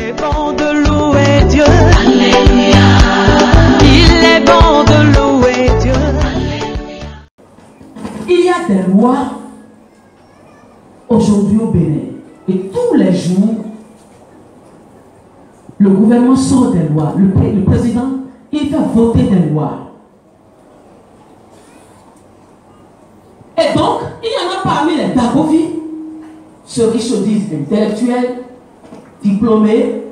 Il est bon de louer Dieu. Alléluia. Il est bon de louer Dieu. Il y a des lois aujourd'hui au Bénin. Et tous les jours, le gouvernement sort des lois. Le, pré- le président, il fait voter des lois. Et donc, il y en a parmi les Dagovi, ceux qui se disent intellectuels, diplômés,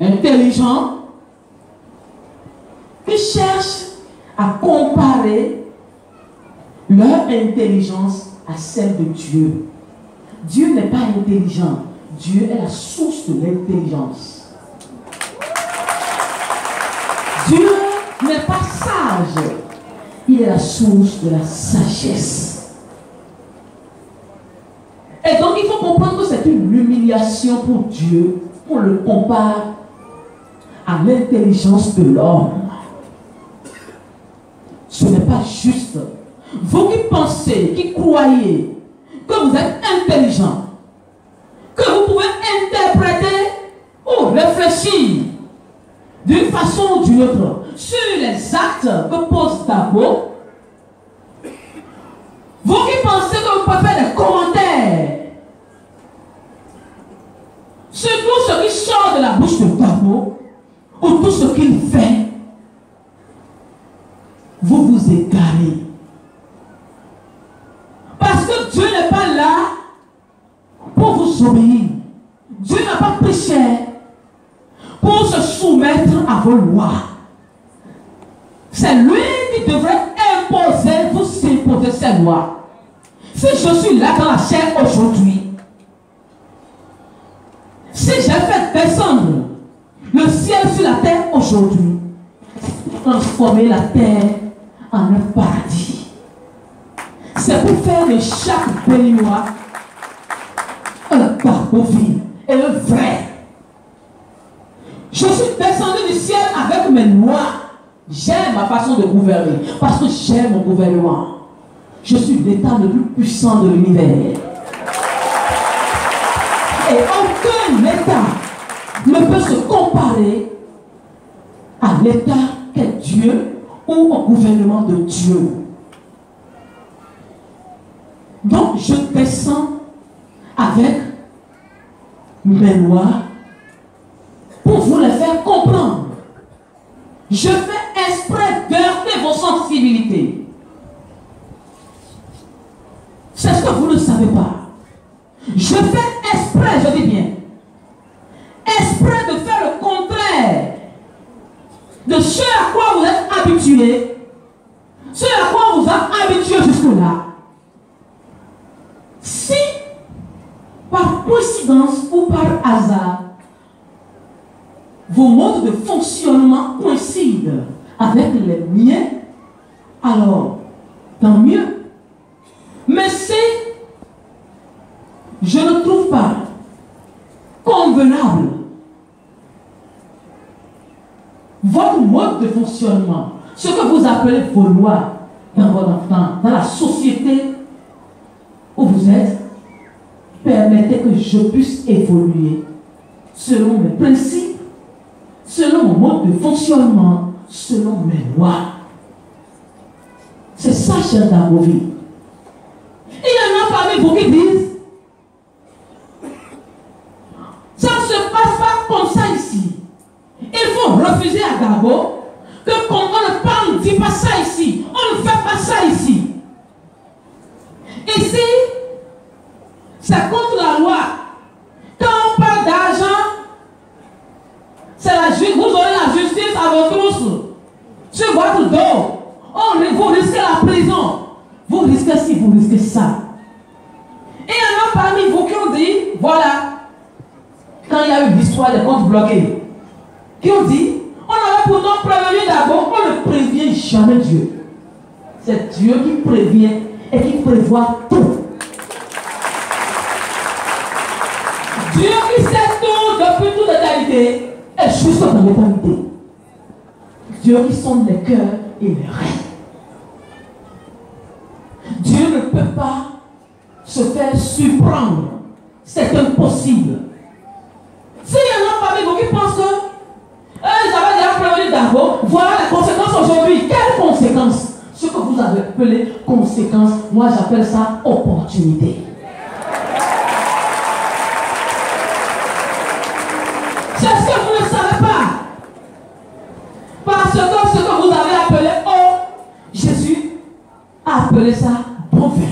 intelligents, qui cherchent à comparer leur intelligence à celle de Dieu. Dieu n'est pas intelligent. Dieu est la source de l'intelligence. Dieu n'est pas sage. Il est la source de la sagesse. Et donc il faut comprendre que c'est une humiliation pour Dieu qu'on le compare à l'intelligence de l'homme. Ce n'est pas juste. Vous qui pensez, qui croyez que vous êtes intelligent, que vous pouvez interpréter ou réfléchir d'une façon ou d'une autre sur les actes que pose Dabo, vous qui pensez que vous pouvez faire des commentaires sur tout ce qui sort de la bouche de Dabo ou tout ce qu'il fait, vous vous égarez. Parce que Dieu n'est pas là pour vous obéir. Dieu n'a pas pris cher pour se soumettre à vos lois. C'est lui qui devrait imposer, vous imposer ses lois. Si je suis là dans la chair aujourd'hui, si j'ai fait descendre le ciel sur la terre aujourd'hui, transformer la terre en un paradis. C'est pour faire de chaque béninois un barbovine et un vrai. Je suis descendu du ciel avec mes lois. J'aime ma façon de gouverner parce que j'aime mon gouvernement. Je suis l'État le plus puissant de l'univers. Et aucun État ne peut se comparer à l'État qu'est Dieu ou au gouvernement de Dieu. Donc je descends avec mes lois pour vous les faire comprendre. Je fais exprès d'heurter vos sensibilités. C'est ce que vous ne savez pas. Je fais exprès, je dis bien, exprès de faire le contraire de ce à quoi vous êtes habitué, ce à quoi on vous a habitué jusque-là. Si, par coïncidence ou par hasard, vos modes de fonctionnement coïncident avec les miens, alors, tant mieux. Mais si je ne trouve pas convenable votre mode de fonctionnement, ce que vous appelez vos lois dans, votre, dans, dans la société où vous êtes, que je puisse évoluer selon mes principes, selon mon mode de fonctionnement, selon mes lois. C'est ça, cher Dagovi. Il y en a parmi vous qui disent ça ne se passe pas comme ça ici. Il faut refuser à Dabo que on ne parle, ne dit pas ça ici. On ne fait pas ça ici. Ici, c'est contre à votre trousses. Sur votre dos. On, vous risquez la prison. Vous risquez ci, vous risquez ça. Et il y en a parmi vous qui ont dit, voilà, quand il y a eu l'histoire des comptes bloqués, qui ont dit, on avait pourtant prévenu d'abord, on ne prévient jamais Dieu. C'est Dieu qui prévient et qui prévoit tout. Dieu qui sait tout depuis toute éternité est juste dans l'éternité. Dieu qui sonde les cœurs et les reins. Dieu ne peut pas se faire surprendre. C'est impossible. S'il y en a parmi vous qui pensent que ils avaient déjà prévenu Dabo. Voilà les conséquences aujourd'hui. Quelles conséquences? Ce que vous avez appelé conséquences, moi j'appelle ça opportunité. A appelé ça bon vin.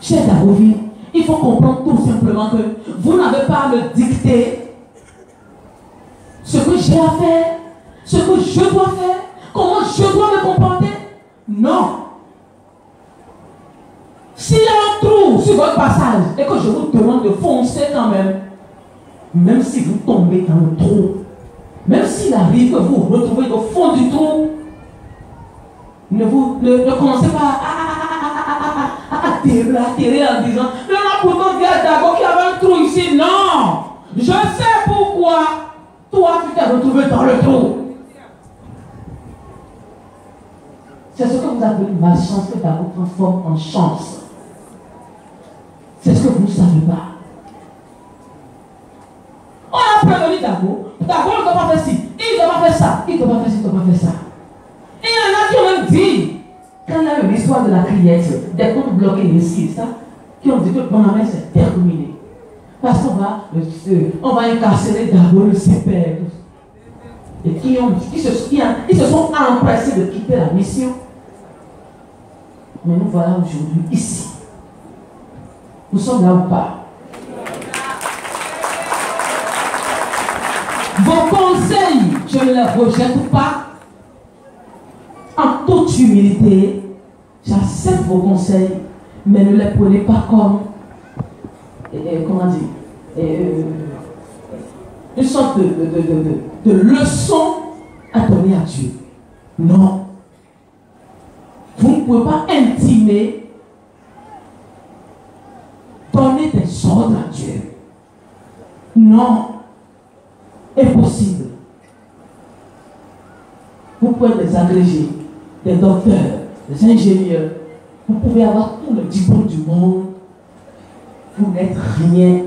Cher Darovi, il faut comprendre tout simplement que vous n'avez pas à me dicter ce que j'ai à faire, ce que je dois faire, comment je dois me comporter. Non. S'il y a un trou sur votre passage et que je vous demande de foncer quand même, même si vous tombez dans le trou, même s'il arrive que vous vous retrouvez au fond du trou, ne, vous, ne, commencez pas à, à, en disant Non, non, pourtant, il d'abord qu'il y avait un trou ici. Non Je sais pourquoi toi, tu t'es retrouvé dans le trou. C'est ce que vous appelez malchance que d'abord transforme en chance. C'est ce que vous ne savez pas. On a prévenu d'abord. D'abord, il ne doit pas faire ci? Il ne doit pas faire ça? Il ne doit pas faire ci? Il ne doit pas faire ça? Et il y en a qui ont même dit, quand il y a eu l'histoire de la criette, des comptes bloqués ici, ça, qui ont dit que la main c'est terminé. Parce qu'on va, on va incarcérer d'abord le CPR. Et qui, ont, qui, se, qui, ils se sont empressés de quitter la mission. Mais nous voilà aujourd'hui ici. Nous sommes là ou pas? Vos conseils, je ne les rejette pas. En toute humilité, j'accepte vos conseils, mais ne les prenez pas comme, comment dire, euh, une sorte de, de, de, leçon à donner à Dieu. Non. Vous ne pouvez pas intimer, donner des ordres à Dieu. Non. Impossible. Vous pouvez être des agrégés, des docteurs, des ingénieurs. Vous pouvez avoir tous les diplômes du monde. Vous n'êtes rien.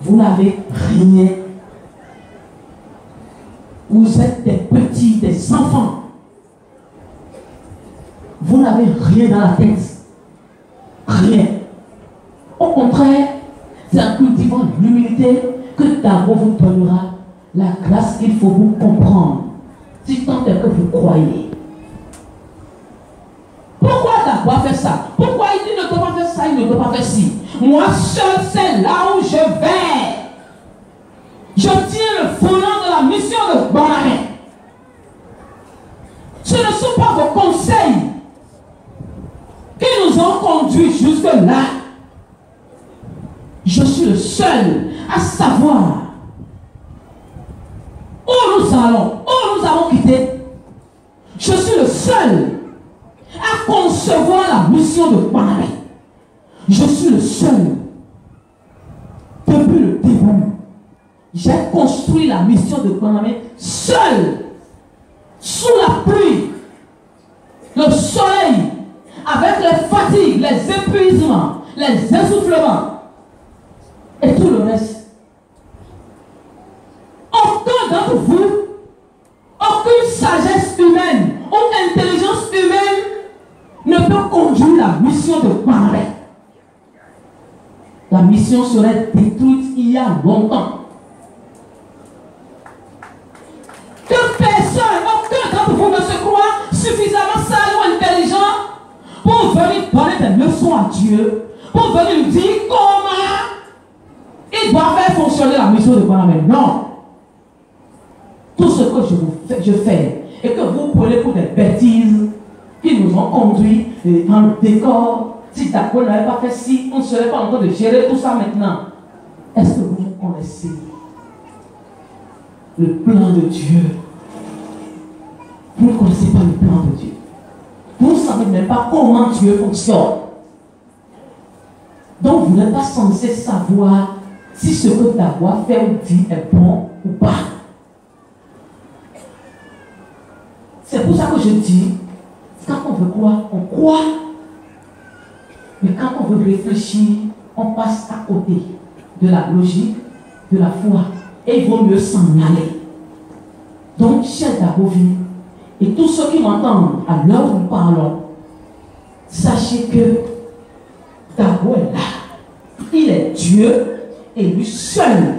Vous n'avez rien. Vous êtes des petits, des enfants. Vous n'avez rien dans la tête. Rien. Au contraire, c'est en cultivant l'humilité que d'abord vous donnera la grâce qu'il faut vous comprendre. Si tant est que vous croyez. Pourquoi d'abord faire ça? Pourquoi il dit ne doit pas faire ça, il ne doit pas faire ci? Moi seul, c'est là où je vais. Je tiens le fondement de la mission de Barnabé. Ce ne sont pas vos conseils qui nous ont conduits jusque-là. Seul à savoir où nous allons, où nous avons quitté. Je suis le seul à concevoir la mission de Barnabé. Je suis le seul. Depuis le début, j'ai construit la mission de Barnabé seul, sous la pluie, le soleil, avec les fatigues, les épuisements, les essoufflements et tout le reste. Aucun d'entre vous, aucune sagesse humaine ou intelligence humaine ne peut conduire la mission de Barnabé. La mission serait détruite il y a longtemps. Que personne, aucun d'entre vous ne se croit suffisamment sage ou intelligent pour venir donner des leçons à Dieu, pour venir lui dire comment doit faire fonctionner la mission de Barnabé. Non. Tout ce que je, vous fais, je fais et que vous prenez pour des bêtises qui nous ont conduits dans le décor. Si d'accord n'avait pas fait ci, on ne serait pas en train de gérer tout ça maintenant. Est-ce que vous connaissez le plan de Dieu? Vous ne connaissez pas le plan de Dieu. Vous ne savez même pas comment Dieu fonctionne. Donc vous n'êtes pas censé savoir si ce que ta voix fait ou dit est bon ou pas. C'est pour ça que je dis, quand on veut croire, on croit. Mais quand on veut réfléchir, on passe à côté de la logique, de la foi. Et il vaut mieux s'en aller. Donc, cher Dagovie, et tous ceux qui m'entendent à l'heure où nous parlons, sachez que Dago est là. Il est Dieu et lui seul.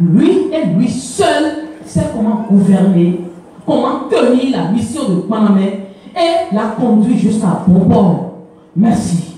Lui et lui seul sait comment gouverner, comment tenir la mission de Panamé et la conduire jusqu'à bon port. Merci.